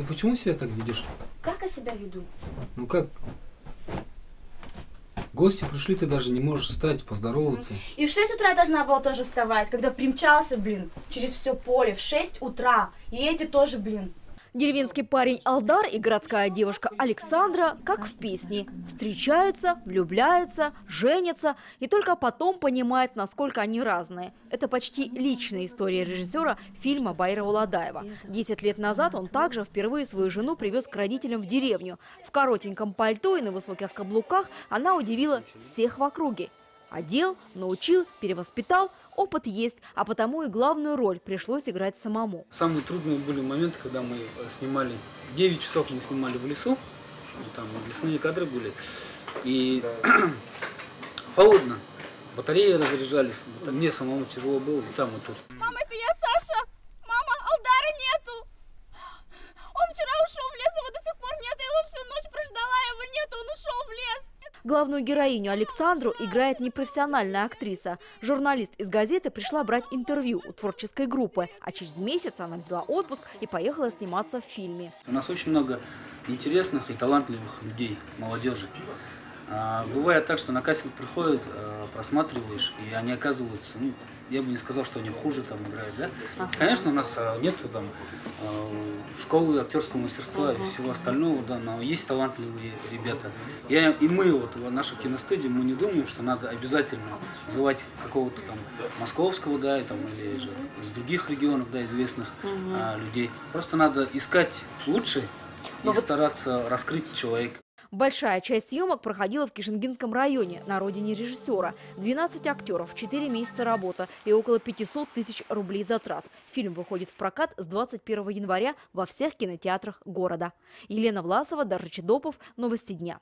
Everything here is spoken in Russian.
Ты почему себя так ведешь? Как я себя веду? Ну как? Гости пришли, ты даже не можешь встать, поздороваться. И в 6 утра я должна была тоже вставать, когда примчался, блин, через все поле в 6 утра. И эти тоже, блин. Деревенский парень Алдар и городская девушка Александра, как в песне, встречаются, влюбляются, женятся и только потом понимают, насколько они разные. Это почти личная история режиссера фильма Байра Уладаева. Десять лет назад он также впервые свою жену привез к родителям в деревню. В коротеньком пальто и на высоких каблуках она удивила всех в округе. Одел, научил, перевоспитал, опыт есть, а потому и главную роль пришлось играть самому. Самые трудные были моменты, когда мы э, снимали, 9 часов мы снимали в лесу, там лесные кадры были, и холодно, батареи разряжались, мне самому тяжело было, и там, и тут. Главную героиню Александру играет непрофессиональная актриса. Журналист из газеты пришла брать интервью у творческой группы, а через месяц она взяла отпуск и поехала сниматься в фильме. У нас очень много интересных и талантливых людей, молодежи. А, бывает так, что на кастинг приходят, а, просматриваешь, и они оказываются, ну, я бы не сказал, что они хуже там играют, да? Конечно, у нас а, нету там школы актерского мастерства и всего остального, да, но есть талантливые ребята. Я, и мы вот в нашей киностудии, мы не думаем, что надо обязательно звать какого-то там московского, да, и, там, или же из других регионов, да, известных а, людей. Просто надо искать лучше и стараться раскрыть человека. Большая часть съемок проходила в Кишингинском районе, на родине режиссера. 12 актеров, 4 месяца работы и около 500 тысяч рублей затрат. Фильм выходит в прокат с 21 января во всех кинотеатрах города. Елена Власова, Дар Чедопов. Новости дня.